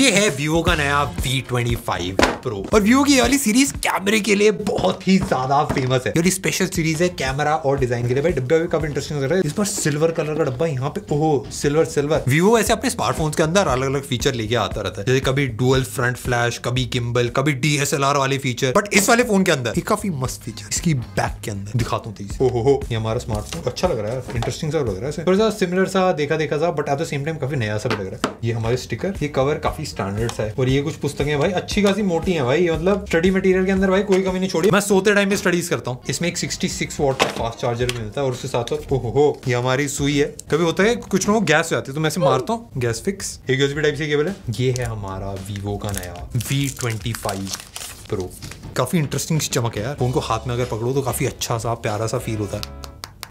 ये है वीवो का नया V25 Pro और वीवो की वाली सीरीज़ कैमरे के लिए बहुत ही ज़्यादा फ़ेमस है। ये स्पेशल सीरीज़ है कैमरा और डिज़ाइन के लिए। भाई, डब्बा भी काफ़ी इंटरेस्टिंग लग रहा है। इस बार सिल्वर कलर का डब्बा यहाँ पे। ओह सिल्वर सिल्वर वीवो ऐसे अपने स्मार्टफोन्स के अंदर अलग अलग फीचर लेके आता रहता है। जैसे कभी डुअल फ्रंट फ्लैश कभी किम्बल कभी डीएसएलआर वाले फीचर बट इस वाले फ़ोन के अंदर ये काफ़ी मस्त फीचर इसकी बैक के अंदर। दिखाता हूँ तेज़ी ओहो हो ये हमारा स्मार्टफ़ोन अच्छा लग रहा है इंटरेस्टिंग सा लग रहा है थोड़ा सा सिमिलर सा देखा देखा सा but at the same time काफ़ी नया सा लग रहा है। ये हमारे स्टिकर ये कवर काफ़ी स्टैंडर्ड सा है। और ये कुछ पुस्तकें भाई, अच्छी खासी मोटी है भाई। मतलब स्टडी मटेरियल के अंदर भाई कोई कमी नहीं छोड़ी मैं सोते टाइम में स्टडीज़ करता हूँ। इसमें एक 66 वॉट का फास्ट चार्जर भी मिलता है और उसके साथ साथ ओहो हो ये हमारी सुई है। कभी होता है कुछ लोगों गैस हो जाती है तो मैं मारता हूँ। गैस फिक्स एक यूएसबी टाइप से केबल है। ये है हमारा वीवो का नया वी ट्वेंटी फाइव प्रो काफ़ी इंटरेस्टिंग चमक है यार। फ़ोन को हाथ में अगर पकड़ो तो काफ़ी अच्छा सा, प्यारा सा फील होता है।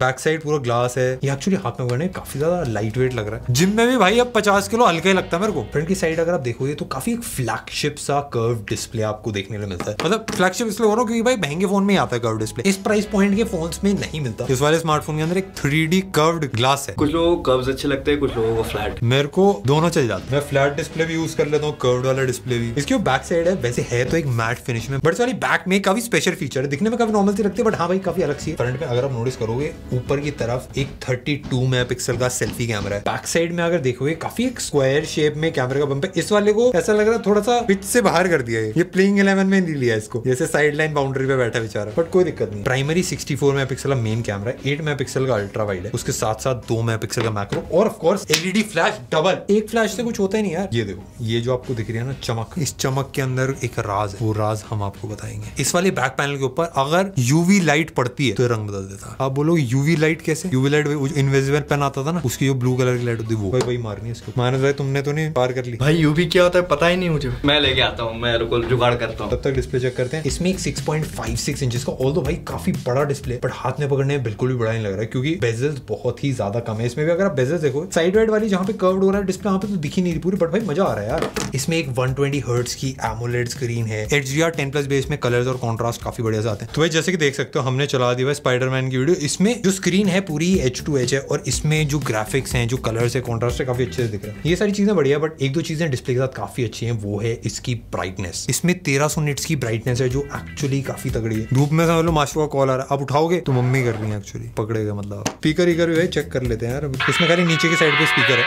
बैक साइड पूरा ग्लास है। ये एक्चुअली हाथ में पकड़ने काफ़ी ज़्यादा लाइट वेट लग रहा है। जिम में भी भाई अब पचास किलो हल्का ही लगता है मेरे को। फ्रंट की साइड अगर आप देखोगे तो काफ़ी एक फ्लैगशिप सा कर्व डिस्प्ले आपको देखने को मिलता है। मतलब फ्लैगशिप इसलिए हो रहा क्योंकि भाई महँगे फ़ोन में आता है कर्व डिस्प्ले इस प्राइस पॉइंट के फ़ोन में नहीं मिलता। इस वाले स्मार्टफ़ोन के अंदर एक थ्री डी कर्व्ड ग्लास है। कुछ लोगों को कर्व्स अच्छे लगते हैं कुछ लोगों को फ्लैट मेरे को दोनों चल जाते मैं फ्लैट डिस्प्ले भी यूज़ कर लेता हूँ कर्व्ड वाला डिस्प्ले भी। इसकी बैक साइड है वैसे है तो एक मैट फिनिश में बट वाली बैक में काफ़ी स्पेशल फीचर है। दिखने में काफ़ी नॉर्मल सी लगती है बट हाँ भाई काफ़ी अलग सी फ्रंट में अगर आप नोटिस करोगे ऊपर की तरफ़ एक 32 मेगापिक्सल का सेल्फी कैमरा है। बैक साइड में अगर देखोगे, काफ़ी एक स्क्वायर शेप में कैमरे का बम्प है। इस वाले को ऐसा लग रहा है थोड़ा सा पिच से बाहर कर दिया है। ये प्लेइंग इलेवन में नहीं लिया इसको। जैसे साइड लाइन बाउंड्री पे बैठा बेचारा। बट कोई दिक्कत नहीं। प्राइमरी 64 मेगापिक्सल का मेन कैमरा है। 8 मेगापिक्सल का अल्ट्रा वाइड है। उसके साथ साथ दो मेगापिक्सल का मैक्रो और of course LED flash double एक फ्लैश से कुछ होता ही नहीं यार। ये देखो, ये जो आपको दिख रही है ना, चमक। इस चमक के अंदर एक राज है। वो राज हम आपको बताएँगे। इस वाले बैक पैनल के ऊपर अगर यूवी लाइट पड़ती है तो रंग बदल देता। आप बोलो यूवी लाइट कैसे? यूवी लाइट इनविजिबल पेन आता था ना उसकी जो ब्लू कलर की लाइट होती है वो भाई भाई मारनी है इसको मानस भाई तुमने तो नहीं पार कर ली। भाई यूवी क्या होता है पता ही नहीं मुझे। मैं लेके आता हूँ मैं रुको जुगाड़ करता हूँ। तब तक डिस्प्ले चेक करते हैं। इसमें एक 6.56 इंचेस का ऑल भाई काफ़ी बड़ा डिस्प्ले बट हाथ में पकड़ने में बिल्कुल भी बड़ा नहीं लग रहा है क्योंकि बेजल्स बहुत ही ज़्यादा कम है। इसमें भी अगर आप बेजल्स देखो साइड वाइड वाली जहाँ पे कर्व हो रहा है डिस्प्ले वहाँ पे तो दिखी नहीं रही पूरी बट भाई मज़ा आ रहा है यार। इसमें एक 120 हर्ट्ज की एमोलेड स्क्रीन है। H D R ten plus base में कलर्स और कॉन्ट्रास्ट काफ़ी बढ़िया से आते हैं। तो भाई जैसे कि देख सकते हो हमने चला दिया स्पाइडरमैन की वीडियो इसमें जो स्क्रीन है पूरी एच टू एच है और इसमें जो ग्राफिक्स हैं जो कलर्स है कॉन्ट्रास्ट है काफ़ी अच्छे से दिख रहे हैं। ये सारी चीज़ें बढ़िया बट एक दो चीज़ें डिस्प्ले के साथ काफ़ी अच्छी हैं वो है इसकी ब्राइटनेस इसमें तेरह सौ निट्स की ब्राइटनेस है जो एक्चुअली काफ़ी तगड़ी है। धूप में समझ लो माशो का कॉल आ रहा है। आप उठाओगे तो मम्मी कर रही है एक्चुअली पकड़ेगा मतलब। स्पीकर ही कर चेक कर लेते हैं यार। इसमें खाली नीचे की साइड पे स्पीकर है।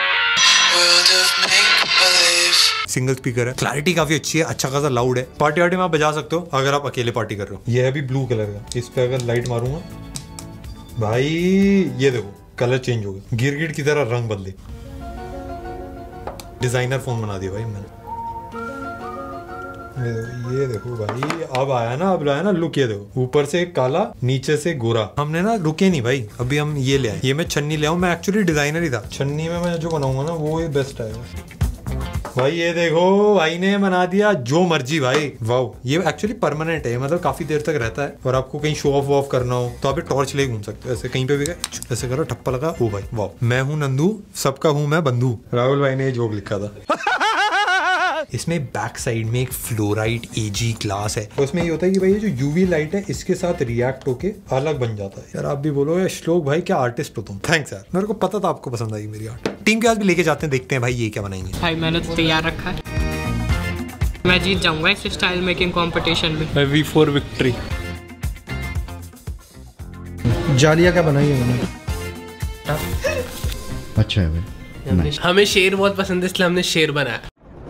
सिंगल स्पीकर है। क्लैरिटी काफ़ी अच्छी है अच्छा खासा लाउड है। पार्टी वार्टी में आप बजा सकते हो अगर आप अकेले पार्टी कर रहे हो। ये है भी ब्लू कलर का। इस पे अगर लाइट मारूँगा भाई, ये देखो कलर चेंज हो गया। गिर गिर की तरह रंग बदले। डिज़ाइनर फ़ोन बना दिया भाई मैंने। ये देखो भाई, अब आया ना, अब लाया ना लुक ये देखो। ऊपर से काला, नीचे से गोरा। हमने ना रुके नहीं भाई, अभी हम ये ले आए। ये मैं छन्नी ले आऊँ, मैं एक्चुअली डिज़ाइनर ही था। छन्नी में मैं जो बनाऊँगा ना, वो बेस्ट आएगा। भाई, ये देखो, भाई ने बना दिया जो मर्ज़ी भाई। वाओ, ये एक्चुअली परमानेंट है मतलब काफ़ी देर तक रहता है। और आपको कहीं शो ऑफ़ वॉफ करना हो तो आप टॉर्च ले घूम सकते हो। ऐसे कहीं पे भी गए ऐसे करो, ठप्पा लगा, ओ भाई, वाओ। मैं हूँ नंदू, सबका हूँ मैं बंधु। राहुल भाई ने जोक लिखा था। इसमें बैक साइड में एक फ्लोराइड एजी ग्लास है। तो उसमें ये होता है कि भाई ये जो यूवी लाइट है इसके साथ रिएक्ट होके अलग बन जाता है। यार आप भी बोलो यार श्लोक भाई क्या आर्टिस्ट हो तुम? थैंक्स यार। मेरे को पता था आपको पसंद आई मेरी आर्ट टीम के आज भी लेके जाते हैं देखते हैं भाई ये क्या बनाएँगे। भाई मैंने तो तैयार रखा है। मैं जीत जाऊँगा इस स्टाइल मेकिंग कंपटीशन में। वी फोर विक्ट्री जालिया क्या बनाई है मैंने? अच्छा है भाई। हमें शेर बहुत पसंद है इसलिए हमने शेर बनाया।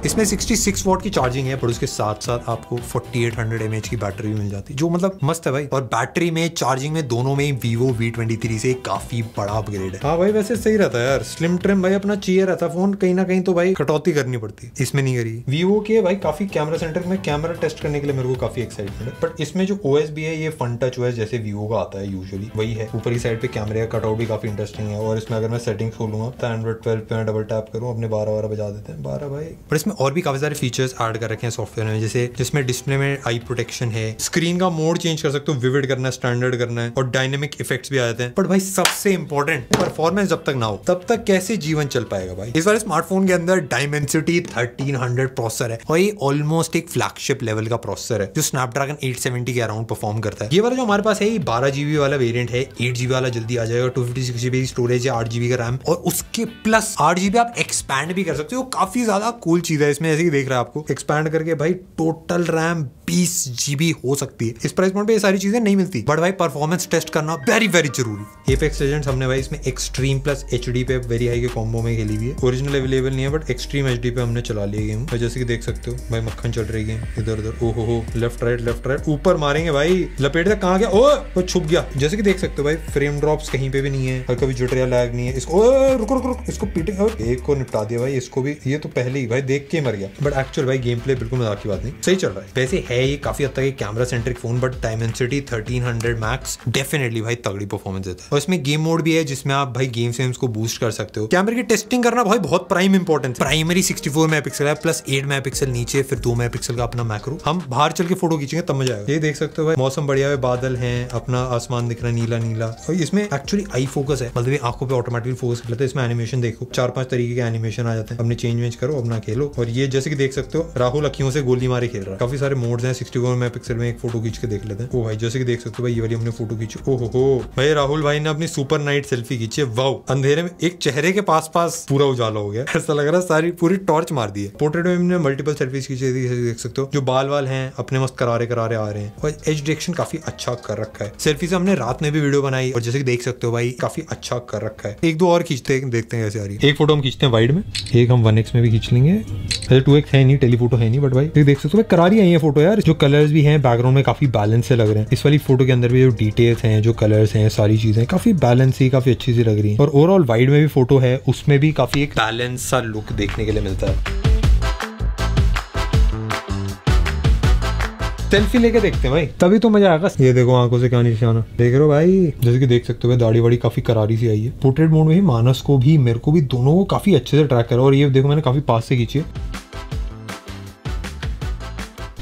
इसमें 66 वॉट की चार्जिंग है पर उसके साथ साथ आपको 4800 एमएच की बैटरी भी मिल जाती है जो मतलब मस्त है भाई। और बैटरी में चार्जिंग में दोनों में वीवो वी ट्वेंटी से काफ़ी बड़ा अपग्रेड है। हाँ भाई वैसे सही रहता है यार। स्लिम ट्रिम भाई अपना चाहिए रहता फ़ोन कहीं ना कहीं तो भाई कटौती करनी पड़ती है। इसमें नहीं करी वीवो के भाई काफ़ी कैमरा सेंटर में कैमरा टेस्ट करने के लिए मेरे को काफ़ी एक्साइटमेंट है। बट इसमें जो ओएस भी है ये फन टच ओएस जैसे वीवो का आता है यूजुअली वही है। ऊपरी साइड पे कैमरे का कटआउट भी काफ़ी इंटरेस्टिंग है। और इसमें अगर मैं सेटिंग खोलूँगा तो एंड्रॉइड ट्वेल्व पे डबल टैप करूँ अपने बारह बारह बजा देते हैं। बारह भाई। पर इसमें और भी काफ़ी सारे फीचर्स ऐड कर रखे हैं सॉफ्टवेयर में, जैसे जिसमें डिस्प्ले में आई प्रोटेक्शन है स्क्रीन का मोड चेंज कर सकते हो विविड करना है स्टैंडर्ड करना है, और डायनेमिक इफेक्ट्स भी आ जाते हैं। बट भाई, सबसे इंपॉर्टेंट परफॉर्मेंस जब तक ना हो, तब तक कैसे जीवन चल पाएगा भाई? इस वाले स्मार्टफ़ोन के अंदर डायमेंसिटी थर्टीन हंड्रेड प्रोसेसर है, और ये ऑलमोस्ट एक फ्लैगशिप लेवल का प्रोसेसर है, जो स्नैपड्रैगन 870 के अराउंड परफॉर्म करता है। ये वाला जो हमारे पास है बारह जीबी वाला वेरियंट है एट जीबी वाला जल्दी आ जाएगा two fifty six GB storage है, आठ जीबी का रैम और उसके प्लस आठ जीबी आप एक्सपैंड भी कर सकते हो काफ़ी ज़्यादा कूल चीज़ है मैं ऐसे ही देख रहा है आपको। एक्सपैंड करके भाई टोटल रैम बीस जीबी हो सकती है। इस प्राइस पॉइंट पे ये सारी चीज़ें नहीं मिलती। बट भाई परफॉर्मेंस टेस्ट करना वेरी वेरी ज़रूरी। एपेक्स लेजेंड्स हमने भाई इसमें एक्सट्रीम प्लस एच पे वेरी हाई के कॉम्बो में खेली हुई है। ओरिजिनल अवेलेबल नहीं है बट एक्सट्रीम एच पे हमने चला लिया गेम और जैसे कि देख सकते हो भाई मक्खन चल रही गेम इधर उधर ओहो हो लेफ़्ट राइट लेफ़्ट राइट ऊपर मारेंगे भाई। लपेट तक कहाँ गया? ओ वो छुप गया। जैसे कि देख सकते हो भाई फ्रेम ड्रॉप्स कहीं पे भी नहीं है। और कभी जुटरिया लैग नहीं है। इसको ओ, रुको रुको इसको पीटे एक को निपटा दिया भाई। इसको भी ये तो पहले ही भाई देख के मर गया। बट एक्चुअल भाई गेम प्ले बिल्कुल मज़ाक की बात नहीं। सही चल रहा है। वैसे है ये काफ़ी हद तक एक camera centric phone but Dimensity 1300 max definitely भाई तगड़ी परफॉर्मेंस देता है। और इसमें गेम मोड भी है जिसमें आप भाई गेम सेम्स को बूस्ट कर सकते हो। कैमरे की टेस्टिंग करना भाई बहुत प्राइम इंपॉर्टेंट प्राइमरी 64 मेगापिक्सल है प्लस एट मेगापिक्सल नीचे, फिर 2 मेगापिक्सल का अपना मैक्रो हम बाहर चल के फ़ोटो खींचेंगे, तब मज़ा आएगा। ये देख सकते हो भाई, मौसम बढ़िया है, बादल है, अपना आसमान दिख रहा है, नीला नीला। और इसमें एक्चुअली आई फोकस है। मतलब आँखों पे ऑटोमेटिकली फोकस कर लेता इसमें एनिमेशन देखो। चार पाँच तरीके के एनिमेशन आ जाते हैं। अपने चेंज वेंज करो, अपना खेलो। और ये जैसे कि देख सकते हो, राहुल अखियों से गोली मारे खेल रहा है। काफ़ी सारे मोड्स हैं सिक्सटी फोर मेगापिक्सल में एक फ़ोटो खींच के देख लेते हैं। ओ भाई, जैसे कि देख सकते हो भाई, ये वाली हमने फ़ोटो खींची। ओहो हो। भाई, राहुल भाई ने अपनी सुपर नाइट सेल्फी खींची वाओ अंधेरे में एक चेहरे के पास पास पूरा उजाला हो गया। ऐसा लग रहा है सारी पूरी टॉर्च मार दी है। पोर्ट्रेट में हमने मल्टीपल सेल्फीज खींची जैसे देख सकते हो। जो बाल वाल हैं, अपने मस्त करारे करारे आ रहे हैं। और एज डिरेक्शन काफ़ी अच्छा कर रखा है। सेल्फी से हमने रात में भी वीडियो बनाई। और जैसे कि देख सकते हो भाई, काफ़ी अच्छा कर रखा है। एक दो और खींचते हैं, देखते हैं कैसे आ रही है। एक फ़ोटो हम खींचते हैं वाइड में। एक हम वन में भी खींच लेंगे। टू एक्स है नहीं, टेलीफोटो है नहीं बट भाई, देख सकते हो करारी आई है फ़ोटो यार। जो कलर्स भी हैं बैकग्राउंड में काफ़ी बैलेंस से लग रहे हैं। इस वाली फ़ोटो के अंदर भी जो डिटेल्स हैं, जो कलर्स हैं, सारी चीज़ें काफ़ी बैलेंस ही काफ़ी अच्छी सी लग रही है। और ओवरऑल वाइड में भी फ़ोटो है, उसमें भी काफ़ी एक बैलेंस सा लुक देखने के लिए मिलता है। सेल्फी लेके देखते हैं भाई। तभी तो मज़ा आएगा। ये देखो आँखों से क्या निशाना देख रहे हो भाई? जैसे कि देख सकते हो दाढ़ी वाड़ी काफ़ी करारी सी आई है। पोर्ट्रेट मोड में भी मानस को भी, मेरे को भी दोनों को काफ़ी अच्छे से ट्रैक करा और ये देखो, मैंने काफ़ी पास से खींची है।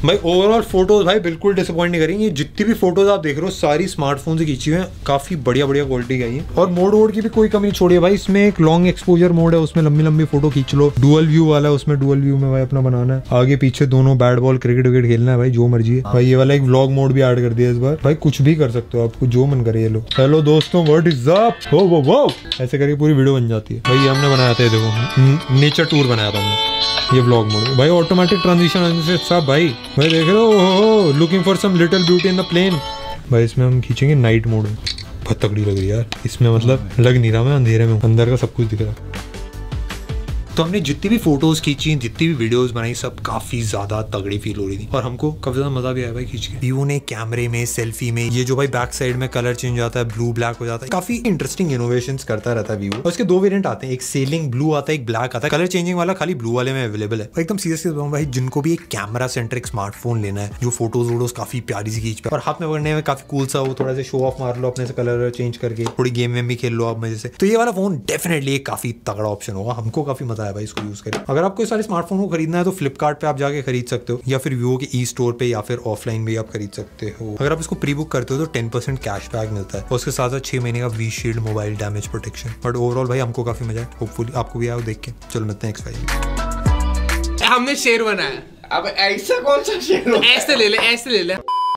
भाई ओवरऑल फ़ोटोज़ भाई बिल्कुल डिसअपॉइंट नहीं करेंगे। जितनी भी फ़ोटोज़ आप देख रहे हो, सारी स्मार्टफ़ोन से खींची हुई हैं। काफ़ी बढ़िया बढ़िया क्वालिटी आई है। और मोड वोड की भी कोई कमी छोड़ी है भाई, इसमें एक लॉन्ग एक्सपोजर मोड है, उसमें लंबी लंबी फ़ोटो खींच लो। डुअल व्यू वाला है, उसमें डुअल व्यू में भाई अपना बनाना है। आगे पीछे दोनों बैट बॉल क्रिकेट विकेट खेलना है भाई, जो मर्ज़ी है। भाई, ये वाला एक व्लॉग मोड भी ऐड कर दिया इस बार। भाई, कुछ भी कर सकते हो आपको जो मन करे ये लो। हेलो दोस्तों व्हाट इज़ अप वो वो वो ऐसे करके पूरी वीडियो बन जाती है। भाई हमने बनाया था देखो। नेचर टूर बनाया था हमने। ये व्लॉग मोड भाई ऑटोमेटिक ट्रांजिशन सब, भाई भाई देख रहे हो looking for some little beauty in the plane भाई, इसमें हम खींचेंगे नाइट मोड में बहुत तकड़ी लग रही है यार। इसमें मतलब लग नहीं रहा मैं, अंधेरे में अंदर का सब कुछ दिख रहा है। तो हमने जितनी भी फ़ोटोज़ खींची, जितनी भी वीडियोस बनाई, सब काफ़ी ज़्यादा तगड़ी फील हो रही थी। और हमको काफ़ी ज़्यादा मज़ा भी आया भाई खींच के। व्यू ने कैमरे में सेल्फी में, ये जो भाई बैक साइड में कलर चेंज होता है ब्लू ब्लैक हो जाता है, काफ़ी इंटरेस्टिंग इनोवेशन करता रहता है व्यू और उसके दो वेरियंट आते हैं, एक सेलिंग ब्लू आता है, एक ब्लैक आता है। कलर चेंजिंग वाला खाली ब्लू वाले में अवेलेबल है। एकदम सीरियसली बताऊँ भाई, जिनको भी एक कैमरा सेंट्रिक स्मार्टफ़ोन लेना है, जो फ़ोटोज़ वोटोज काफ़ी प्यारी सी खींच पे और हाथ में पकड़ने में काफ़ी कूल सा हो थोड़ा सा शो ऑफ़ मार लो, अपने से कलर चेंज करके, थोड़ी गेम में भी खेल लो आप मज़े से तो ये वाला फ़ोन डेफिनेटली एक काफ़ी तगड़ा ऑप्शन होगा, हमको काफ़ी मज़ा आया भाई इसको यूज़ करके अगर आपको सारे स्मार्टफ़ोन को खरीदना है तो फ्लिपकार्ट पे आप जाके खरीद सकते हो या फिर वीवो के ई स्टोर पे या फिर ऑफलाइन भी आप खरीद सकते हो। अगर आप इसको प्री बुक करते हो तो टेन परसेंट कैश बैक मिलता है। और उसके साथ साथ छह महीने का V shield mobile damage protection but overall भाई हमको काफ़ी मज़ा है होपफुली आपको भी आया देख के। चलो मिलते हैं नेक्स्ट भाई हमने शेर बनाया। अब ऐसा कौन सा शेर ऐसे ले ले ऐसे ले ले।